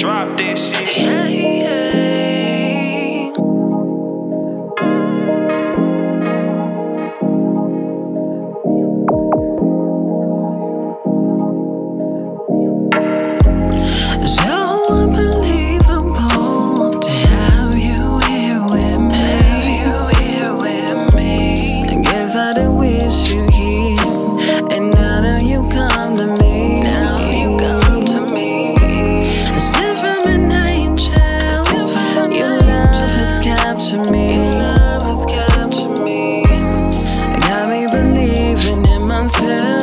drop this shit. Believing